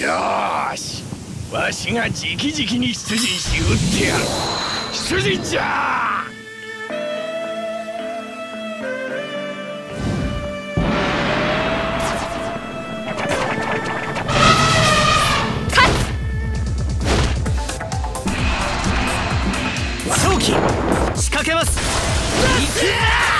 よーし。わしが直々に出陣し撃ってやる。出陣じゃ！早期仕掛けます。行く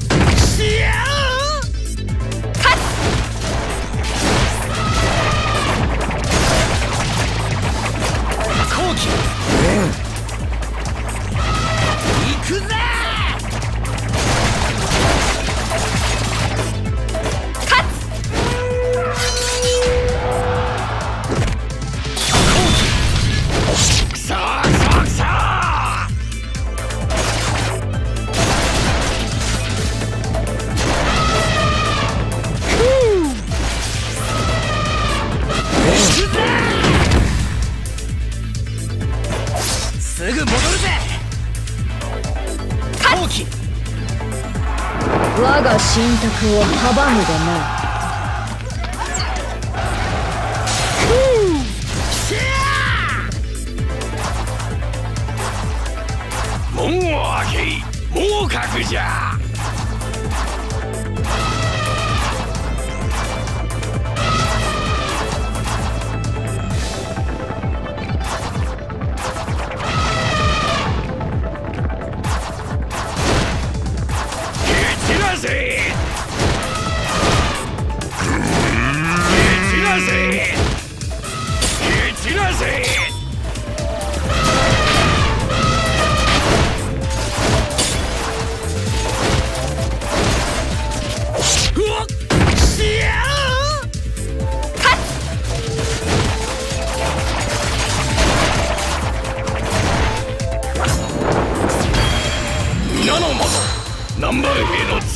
信託を阻むでな門を開けい。猛角じゃ。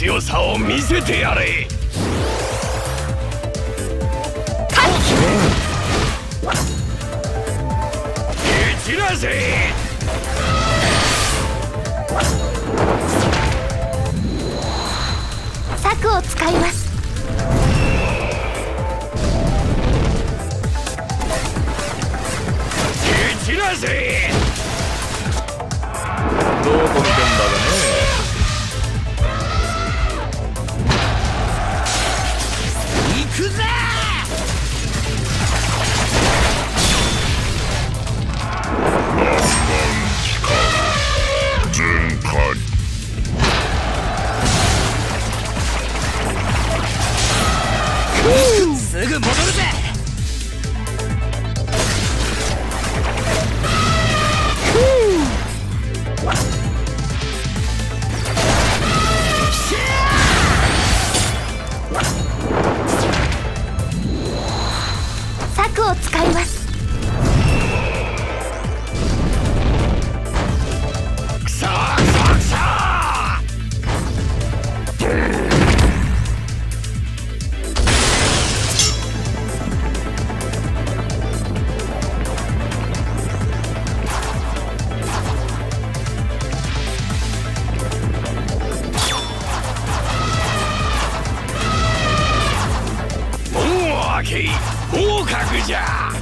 強さを見せてやれ。蹴散らせ策を使います。蹴散らせ猛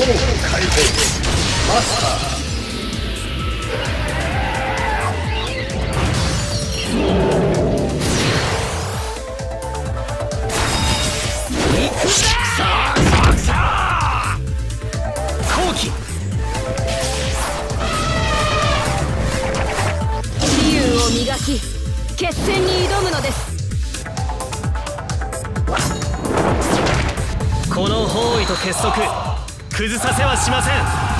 炎の解放マスター磨き決戦に挑むのです。この方位と結束。崩させはしません。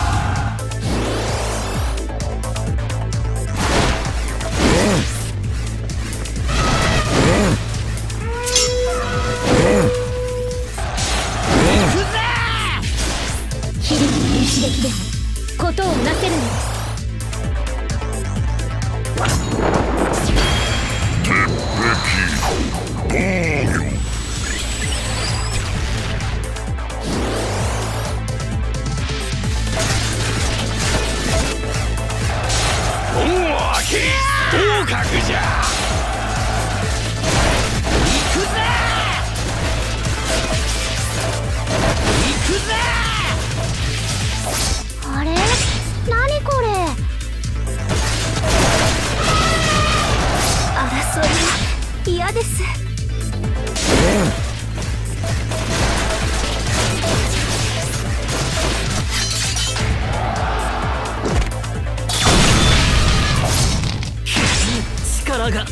力が。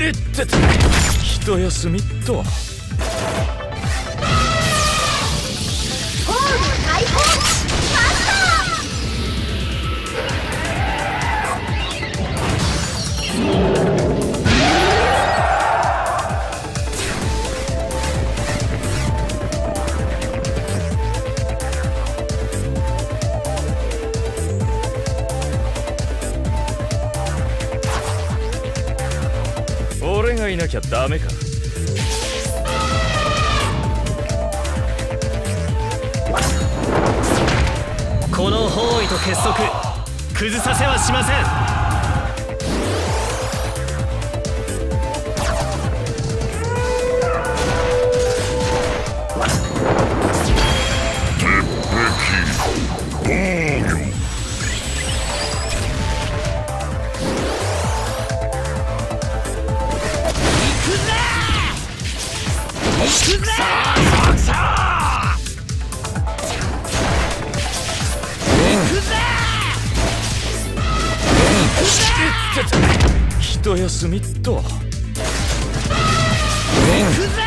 いってて一休みっとなきゃダメか。この方位と結束崩させはしません。一休みっと行くぞ